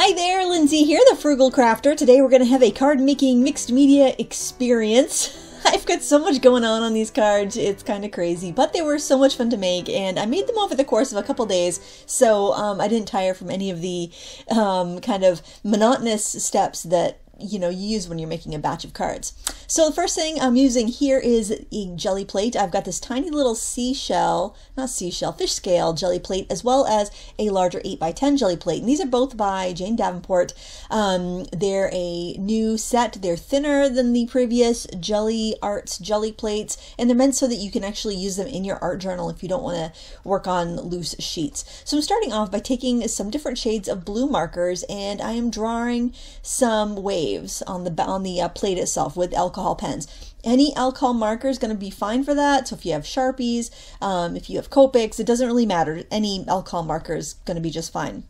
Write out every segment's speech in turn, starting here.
Hi there, Lindsay here, the Frugal Crafter. Today we're going to have a card making mixed media experience. I've got so much going on on these cards, it's kind of crazy, but they were so much fun to make, and I made them over the course of a couple days, so um, I didn't tire from any of the um, kind of monotonous steps that you know you use when you're making a batch of cards. So the first thing I'm using here is a jelly plate. I've got this tiny little seashell, not seashell, fish scale jelly plate, as well as a larger 8x10 jelly plate. And these are both by Jane Davenport. Um, they're a new set. They're thinner than the previous Gelli Arts jelly plates, and they're meant so that you can actually use them in your art journal if you don't want to work on loose sheets. So I'm starting off by taking some different shades of blue markers, and I am drawing some waves on the on the uh, plate itself with alcohol alcohol pens. Any alcohol marker is going to be fine for that. So if you have Sharpies, um, if you have Copics, it doesn't really matter. Any alcohol marker is going to be just fine.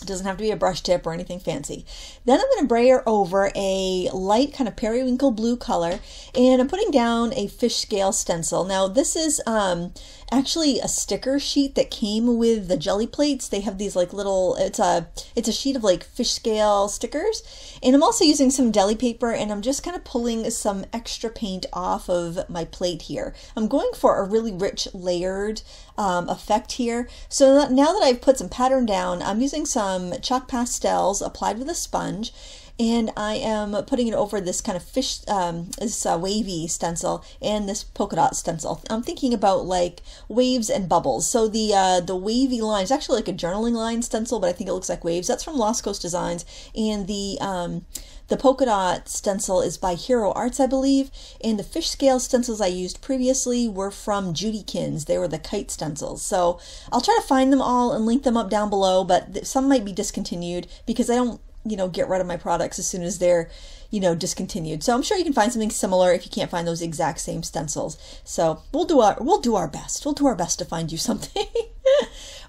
It doesn't have to be a brush tip or anything fancy. Then I'm going to brayer over a light kind of periwinkle blue color and I'm putting down a fish scale stencil. Now this is um, actually a sticker sheet that came with the jelly plates. They have these like little, it's a, it's a sheet of like fish scale stickers. And I'm also using some deli paper and I'm just kind of pulling some extra paint off of my plate here. I'm going for a really rich layered um, effect here. So now that I've put some pattern down, I'm using some chalk pastels applied with a sponge and I am putting it over this kind of fish, um, this uh, wavy stencil and this polka dot stencil. I'm thinking about like waves and bubbles. So the uh, the wavy line is actually like a journaling line stencil, but I think it looks like waves. That's from Lost Coast Designs, and the um, the polka dot stencil is by Hero Arts, I believe, and the fish scale stencils I used previously were from Judikins. They were the kite stencils. So I'll try to find them all and link them up down below, but some might be discontinued because I don't you know, get rid of my products as soon as they're, you know, discontinued. So I'm sure you can find something similar if you can't find those exact same stencils. So we'll do our we'll do our best. We'll do our best to find you something.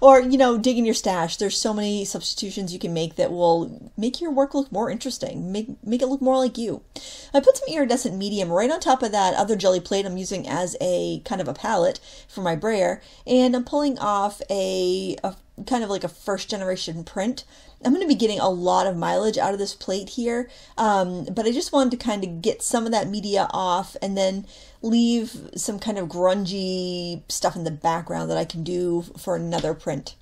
Or, you know, dig in your stash. There's so many substitutions you can make that will make your work look more interesting, make make it look more like you. I put some iridescent medium right on top of that other jelly plate I'm using as a kind of a palette for my brayer, and I'm pulling off a, a kind of like a first generation print. I'm going to be getting a lot of mileage out of this plate here, um, but I just wanted to kind of get some of that media off and then leave some kind of grungy stuff in the background that I can do for another print.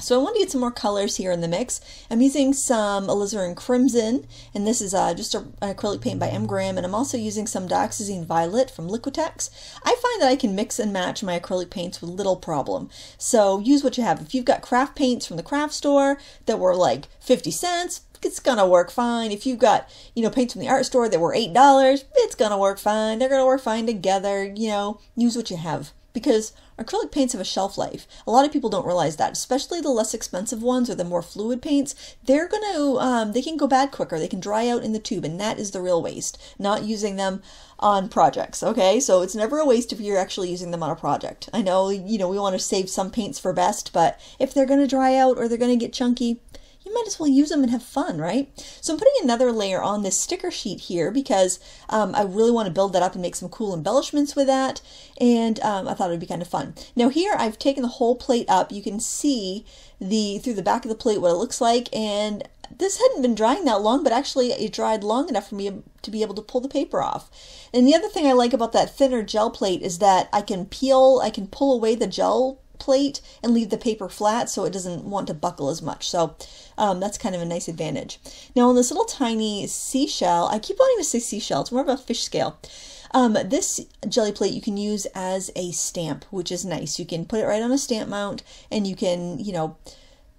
So I want to get some more colors here in the mix. I'm using some alizarin crimson, and this is uh, just a, an acrylic paint by M. Graham, and I'm also using some dioxazine violet from Liquitex. I find that I can mix and match my acrylic paints with little problem. So use what you have. If you've got craft paints from the craft store that were like 50 cents, it's gonna work fine. If you've got, you know, paints from the art store that were $8, it's gonna work fine. They're gonna work fine together, you know, use what you have because acrylic paints have a shelf life. A lot of people don't realize that, especially the less expensive ones or the more fluid paints. They're to, um, they can go bad quicker. They can dry out in the tube, and that is the real waste, not using them on projects, okay? So it's never a waste if you're actually using them on a project. I know, you know, we want to save some paints for best, but if they're to dry out or they're to get chunky, you might as well use them and have fun, right? So I'm putting another layer on this sticker sheet here because um, I really want to build that up and make some cool embellishments with that. And um, I thought it would be kind of fun. Now here I've taken the whole plate up. You can see the through the back of the plate what it looks like. And this hadn't been drying that long, but actually it dried long enough for me to be able to pull the paper off. And the other thing I like about that thinner gel plate is that I can peel, I can pull away the gel plate and leave the paper flat so it doesn't want to buckle as much. So um, that's kind of a nice advantage. Now on this little tiny seashell, I keep wanting to say seashell, it's more of a fish scale. Um, this jelly plate you can use as a stamp, which is nice. You can put it right on a stamp mount and you can, you know,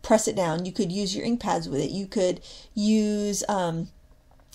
press it down. You could use your ink pads with it. You could use um,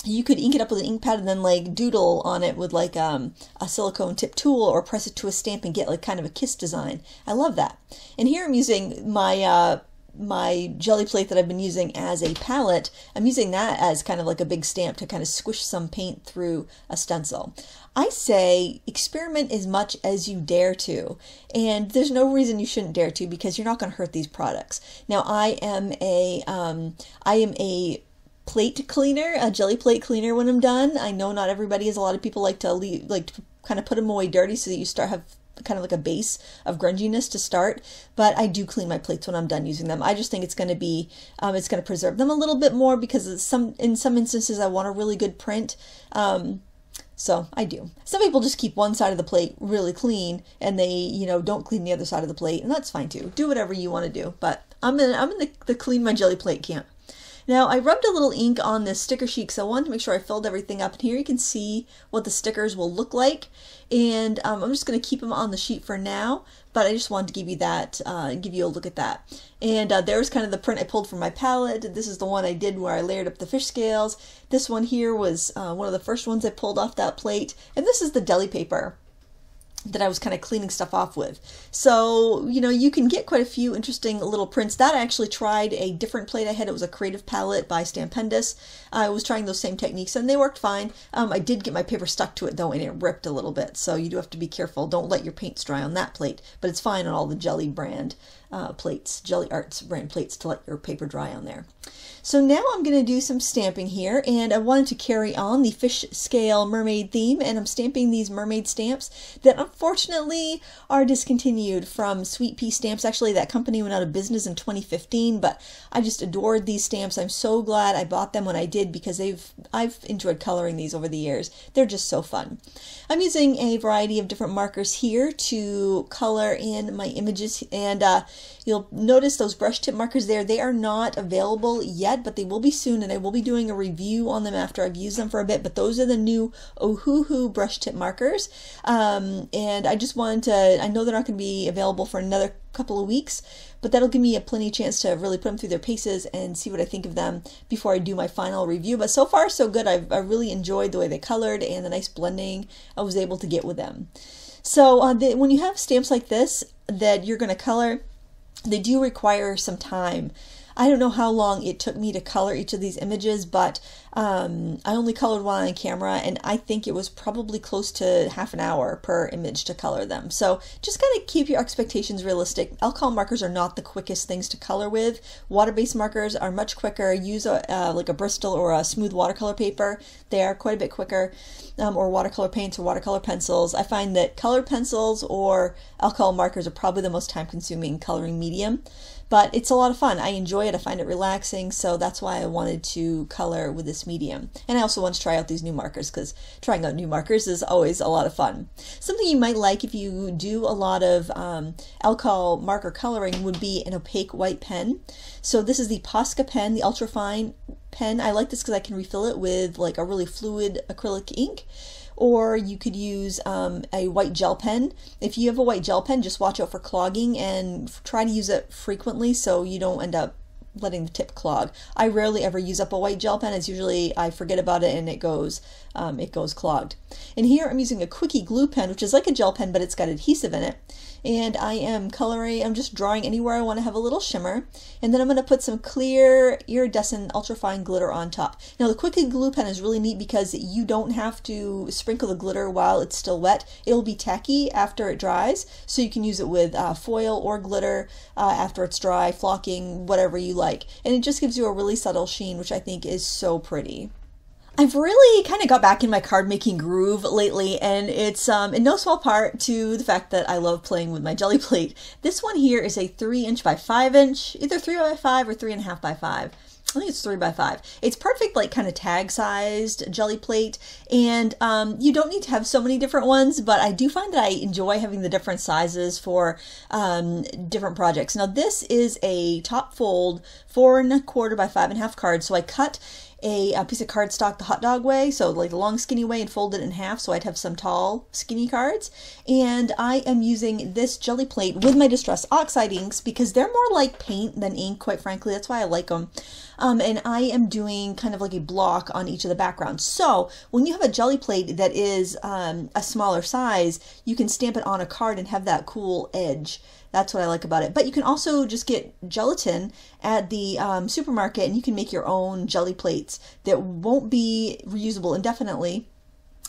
you could ink it up with an ink pad and then like doodle on it with like um, a silicone tip tool or press it to a stamp and get like kind of a kiss design. I love that. And here I'm using my uh, my jelly plate that I've been using as a palette. I'm using that as kind of like a big stamp to kind of squish some paint through a stencil. I say experiment as much as you dare to, and there's no reason you shouldn't dare to because you're not going to hurt these products. Now I am a um, I am a plate cleaner, a jelly plate cleaner when I'm done. I know not everybody is. A lot of people like to leave, like to kind of put them away dirty so that you start have kind of like a base of grunginess to start, but I do clean my plates when I'm done using them. I just think it's going to be, um, it's going to preserve them a little bit more because some, in some instances I want a really good print. Um, so I do. Some people just keep one side of the plate really clean and they, you know, don't clean the other side of the plate and that's fine too. Do whatever you want to do, but I'm in, I'm in the, the clean my jelly plate camp. Now I rubbed a little ink on this sticker sheet because I wanted to make sure I filled everything up. And here you can see what the stickers will look like. And um, I'm just going to keep them on the sheet for now, but I just wanted to give you that, uh, give you a look at that. And uh, there's kind of the print I pulled from my palette. This is the one I did where I layered up the fish scales. This one here was uh, one of the first ones I pulled off that plate. And this is the deli paper that I was kind of cleaning stuff off with. So, you know, you can get quite a few interesting little prints. That I actually tried a different plate I had. It was a creative palette by Stampendous. I was trying those same techniques and they worked fine. Um, I did get my paper stuck to it though and it ripped a little bit. So you do have to be careful. Don't let your paints dry on that plate, but it's fine on all the Gelli brand uh, plates, Gelli Arts brand plates to let your paper dry on there. So now I'm going to do some stamping here and I wanted to carry on the fish scale mermaid theme and I'm stamping these mermaid stamps that unfortunately are discontinued from Sweet Pea Stamps. Actually that company went out of business in 2015 but I just adored these stamps. I'm so glad I bought them when I did because they've I've enjoyed coloring these over the years. They're just so fun. I'm using a variety of different markers here to color in my images and uh, you'll notice those brush tip markers there. They are not available yet but they will be soon, and I will be doing a review on them after I've used them for a bit. But those are the new Ohuhu brush tip markers, um, and I just wanted to. I know they're not going to be available for another couple of weeks, but that'll give me a plenty chance to really put them through their paces and see what I think of them before I do my final review. But so far, so good. I've I really enjoyed the way they colored and the nice blending I was able to get with them. So uh, the, when you have stamps like this that you're going to color, they do require some time. I don't know how long it took me to color each of these images, but um, I only colored one on camera, and I think it was probably close to half an hour per image to color them. So just kind of keep your expectations realistic. Alcohol markers are not the quickest things to color with. Water-based markers are much quicker. Use a, uh, like a Bristol or a smooth watercolor paper. They are quite a bit quicker. Um, or watercolor paints or watercolor pencils. I find that colored pencils or alcohol markers are probably the most time-consuming coloring medium but it's a lot of fun. I enjoy it. I find it relaxing. So that's why I wanted to color with this medium. And I also want to try out these new markers because trying out new markers is always a lot of fun. Something you might like if you do a lot of um, alcohol marker coloring would be an opaque white pen. So this is the Posca pen, the ultra fine pen. I like this because I can refill it with like a really fluid acrylic ink or you could use um, a white gel pen. If you have a white gel pen, just watch out for clogging and try to use it frequently so you don't end up letting the tip clog. I rarely ever use up a white gel pen. It's usually I forget about it and it goes um, it goes clogged. And here I'm using a quickie glue pen, which is like a gel pen, but it's got adhesive in it and I am coloring, I'm just drawing anywhere I want to have a little shimmer, and then I'm going to put some clear iridescent ultrafine glitter on top. Now the Quickie Glue Pen is really neat because you don't have to sprinkle the glitter while it's still wet. It'll be tacky after it dries, so you can use it with uh, foil or glitter uh, after it's dry, flocking, whatever you like. And it just gives you a really subtle sheen, which I think is so pretty. I've really kind of got back in my card making groove lately, and it's um, in no small part to the fact that I love playing with my jelly plate. This one here is a 3 inch by 5 inch, either 3 by 5 or 3.5 by 5. I think it's three by five. It's perfect, like kind of tag sized jelly plate, and um, you don't need to have so many different ones. But I do find that I enjoy having the different sizes for um, different projects. Now this is a top fold four and a quarter by five and a half card, so I cut a, a, piece of cardstock the hot dog way, so like the long skinny way and fold it in half so I'd have some tall skinny cards. And I am using this jelly plate with my Distress Oxide inks because they're more like paint than ink, quite frankly. That's why I like them. Um, and I am doing kind of like a block on each of the backgrounds. So when you have a jelly plate that is um, a smaller size, you can stamp it on a card and have that cool edge. That's what I like about it. But you can also just get gelatin at the um, supermarket and you can make your own jelly plates that won't be reusable indefinitely.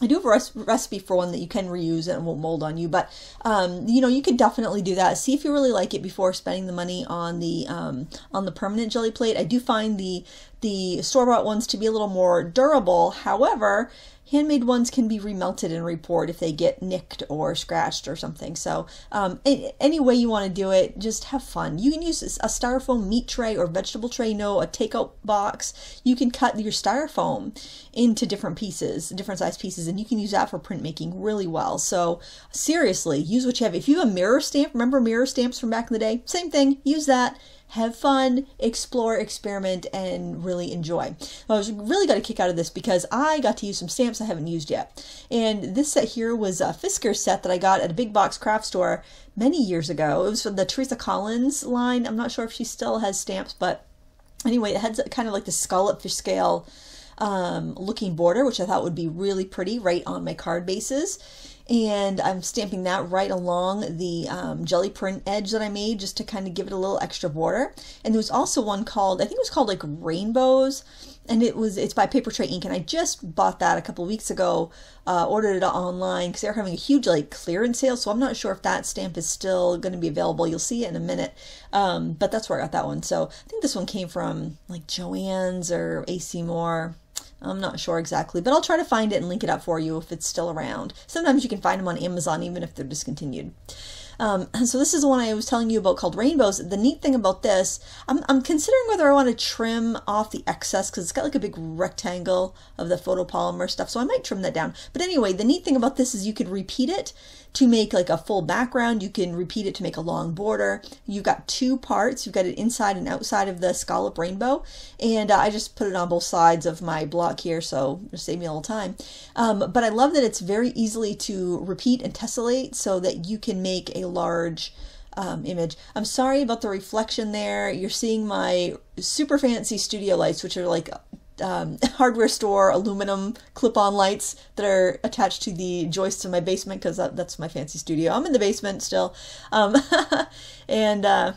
I do have a recipe for one that you can reuse and won't mold on you, but um, you know you could definitely do that. See if you really like it before spending the money on the um, on the permanent jelly plate. I do find the the store bought ones to be a little more durable. However, handmade ones can be remelted and report if they get nicked or scratched or something. So um, any way you want to do it, just have fun. You can use a styrofoam meat tray or vegetable tray, no, a takeout box. You can cut your styrofoam into different pieces, different size pieces, and you can use that for printmaking really well. So seriously, use what you have. If you have a mirror stamp, remember mirror stamps from back in the day? Same thing, use that have fun, explore, experiment, and really enjoy. I was really got a kick out of this because I got to use some stamps I haven't used yet. And this set here was a Fiskars set that I got at a big box craft store many years ago. It was from the Teresa Collins line. I'm not sure if she still has stamps, but anyway, it had kind of like the scallop fish scale um, looking border, which I thought would be really pretty right on my card bases and I'm stamping that right along the um, jelly print edge that I made just to kind of give it a little extra border. And there was also one called, I think it was called like Rainbows, and it was it's by Papertrey Ink, and I just bought that a couple weeks ago, uh, ordered it online because they're having a huge like clearance sale, so I'm not sure if that stamp is still going to be available. You'll see it in a minute, um, but that's where I got that one. So I think this one came from like Joann's or AC Moore. I'm not sure exactly, but I'll try to find it and link it up for you if it's still around. Sometimes you can find them on Amazon even if they're discontinued. Um, so this is the one I was telling you about called Rainbows. The neat thing about this, I'm, I'm considering whether I want to trim off the excess because it's got like a big rectangle of the photopolymer stuff. So I might trim that down. But anyway, the neat thing about this is you could repeat it to make like a full background. You can repeat it to make a long border. You've got two parts. You've got it inside and outside of the scallop rainbow. And uh, I just put it on both sides of my block here, so it'll save me a little time. Um, but I love that it's very easily to repeat and tessellate so that you can make a large um, image. I'm sorry about the reflection there. You're seeing my super fancy studio lights, which are like um, hardware store aluminum clip-on lights that are attached to the joists in my basement because that, that's my fancy studio. I'm in the basement still. Um, and uh,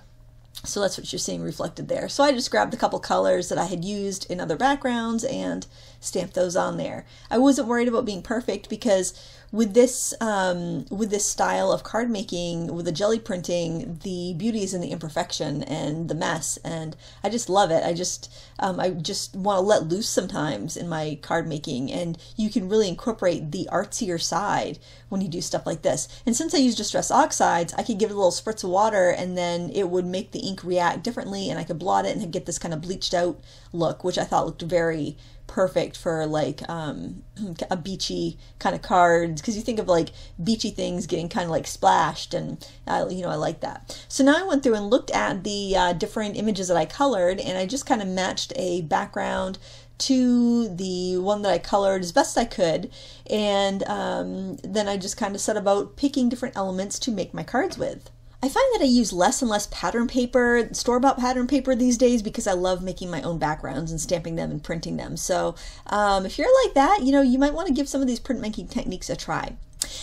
so that's what you're seeing reflected there. So I just grabbed a couple colors that I had used in other backgrounds and stamped those on there. I wasn't worried about being perfect because with this um, with this style of card making with the jelly printing the beauty is in the imperfection and the mess and I just love it I just um, I just want to let loose sometimes in my card making and you can really incorporate the artsier side when you do stuff like this and since I use distress oxides I could give it a little spritz of water and then it would make the ink react differently and I could blot it and get this kind of bleached out look which I thought looked very perfect for like um, a beachy kind of cards because you think of like beachy things getting kind of like splashed and uh, you know I like that. So now I went through and looked at the uh, different images that I colored and I just kind of matched a background to the one that I colored as best I could and um, then I just kind of set about picking different elements to make my cards with. I find that I use less and less pattern paper, store-bought pattern paper these days because I love making my own backgrounds and stamping them and printing them. So um, if you're like that, you know, you might want to give some of these printmaking techniques a try.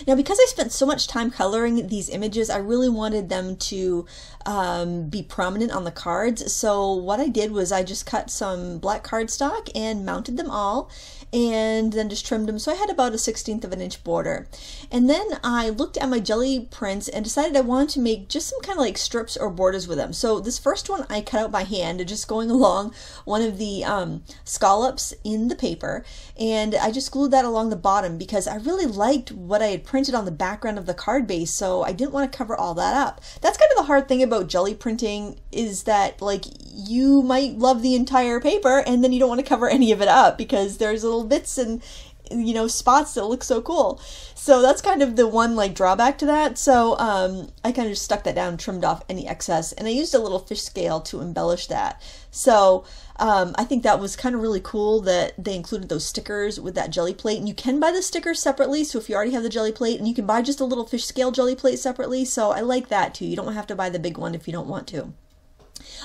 Now, because I spent so much time coloring these images, I really wanted them to um, be prominent on the cards. So what I did was I just cut some black cardstock and mounted them all and then just trimmed them. So I had about a 16th of an inch border. And then I looked at my jelly prints and decided I wanted to make just some kind of like strips or borders with them. So this first one I cut out by hand, just going along one of the um, scallops in the paper. And I just glued that along the bottom because I really liked what I had printed on the background of the card base. So I didn't want to cover all that up. That's kind of the hard thing about jelly printing is that like you might love the entire paper and then you don't want to cover any of it up because there's little bits and you know spots that look so cool. So that's kind of the one like drawback to that. So um, i kind of just stuck that down trimmed off any excess and i used a little fish scale to embellish that. So um, i think that was kind of really cool that they included those stickers with that jelly plate and you can buy the stickers separately so if you already have the jelly plate and you can buy just a little fish scale jelly plate separately. So i like that too. You don't have to buy the big one if you don't want to.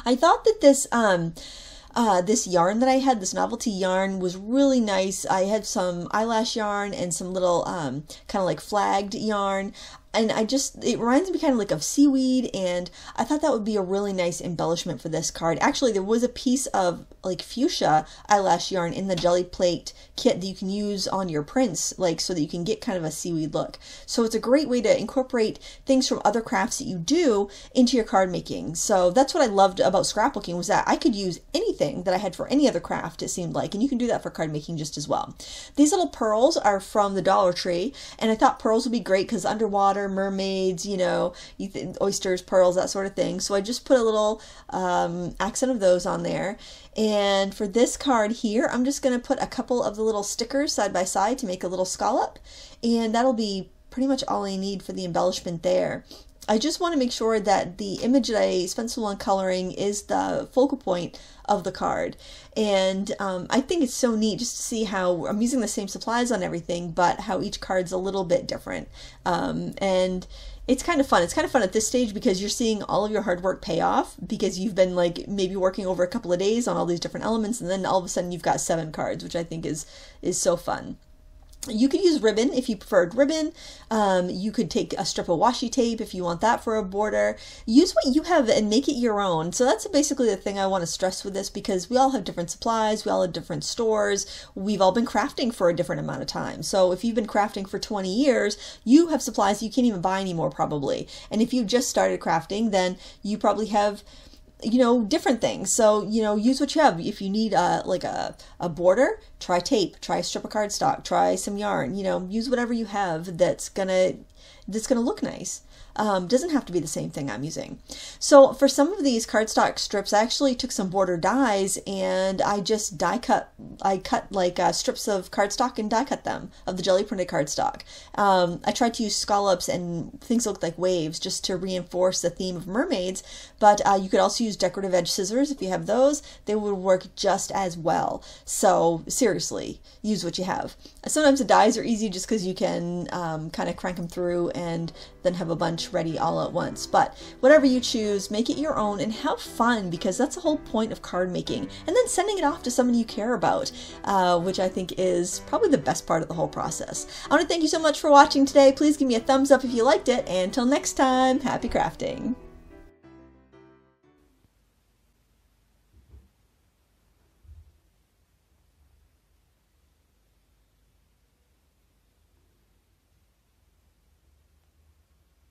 I thought that this um, uh, this yarn that I had, this novelty yarn, was really nice. I had some eyelash yarn and some little um, kind of like flagged yarn and I just, it reminds me kind of like of seaweed, and I thought that would be a really nice embellishment for this card. Actually, there was a piece of like fuchsia eyelash yarn in the jelly plate kit that you can use on your prints, like so that you can get kind of a seaweed look. So it's a great way to incorporate things from other crafts that you do into your card making. So that's what I loved about scrapbooking was that I could use anything that I had for any other craft, it seemed like, and you can do that for card making just as well. These little pearls are from the Dollar Tree, and I thought pearls would be great because underwater, mermaids, you know, oysters, pearls, that sort of thing. So I just put a little um, accent of those on there. And for this card here, I'm just going to put a couple of the little stickers side by side to make a little scallop. And that'll be pretty much all I need for the embellishment there. I just want to make sure that the image that I spent so long coloring is the focal point of the card. And um, I think it's so neat just to see how I'm using the same supplies on everything, but how each card's a little bit different. Um, and it's kind of fun. It's kind of fun at this stage because you're seeing all of your hard work pay off because you've been like maybe working over a couple of days on all these different elements and then all of a sudden you've got seven cards, which I think is is so fun. You could use ribbon if you preferred ribbon. Um, you could take a strip of washi tape if you want that for a border. Use what you have and make it your own. So that's basically the thing I want to stress with this because we all have different supplies, we all have different stores, we've all been crafting for a different amount of time. So if you've been crafting for 20 years, you have supplies you can't even buy anymore probably. And if you've just started crafting, then you probably have you know different things so you know use what you have if you need a like a, a border try tape try a strip of cardstock try some yarn you know use whatever you have that's gonna that's gonna look nice um, doesn't have to be the same thing I'm using. So for some of these cardstock strips, I actually took some border dies and I just die cut, I cut like uh, strips of cardstock and die cut them of the jelly printed cardstock. Um, I tried to use scallops and things that looked like waves just to reinforce the theme of mermaids, but uh, you could also use decorative edge scissors if you have those. They would work just as well. So seriously, use what you have. Sometimes the dies are easy just because you can um, kind of crank them through and then have a bunch ready all at once. But whatever you choose, make it your own and have fun because that's the whole point of card making. And then sending it off to someone you care about, uh, which I think is probably the best part of the whole process. I want to thank you so much for watching today. Please give me a thumbs up if you liked it. And until next time, happy crafting.